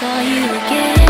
saw you again.